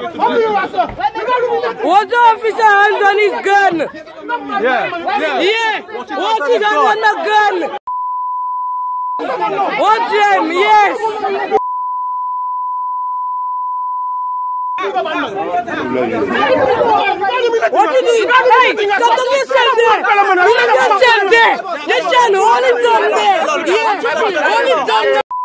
What's the officer hands on his gun? Yeah. Yeah. yeah. What's his hand on the gun? What's him? Yes. What you need? Hey, stop the yourself there! Hold yourself there! Listen, hold it down there! Yeah, hold it down there!